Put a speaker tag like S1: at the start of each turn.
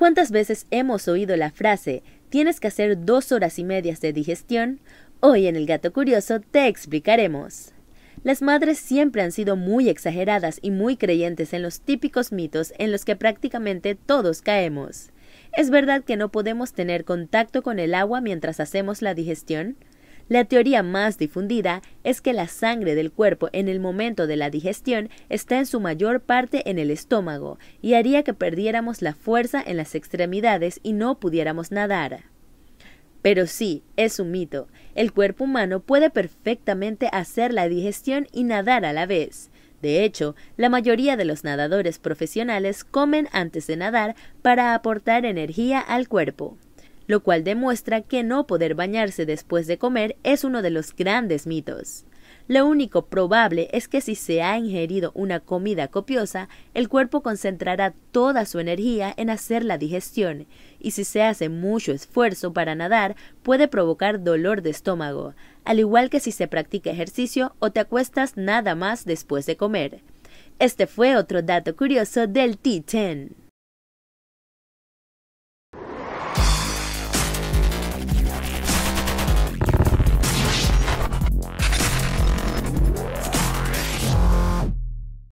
S1: ¿Cuántas veces hemos oído la frase tienes que hacer dos horas y medias de digestión? Hoy en el Gato Curioso te explicaremos. Las madres siempre han sido muy exageradas y muy creyentes en los típicos mitos en los que prácticamente todos caemos. ¿Es verdad que no podemos tener contacto con el agua mientras hacemos la digestión? La teoría más difundida es que la sangre del cuerpo en el momento de la digestión está en su mayor parte en el estómago y haría que perdiéramos la fuerza en las extremidades y no pudiéramos nadar. Pero sí, es un mito. El cuerpo humano puede perfectamente hacer la digestión y nadar a la vez. De hecho, la mayoría de los nadadores profesionales comen antes de nadar para aportar energía al cuerpo lo cual demuestra que no poder bañarse después de comer es uno de los grandes mitos. Lo único probable es que si se ha ingerido una comida copiosa, el cuerpo concentrará toda su energía en hacer la digestión, y si se hace mucho esfuerzo para nadar, puede provocar dolor de estómago, al igual que si se practica ejercicio o te acuestas nada más después de comer. Este fue otro dato curioso del T10.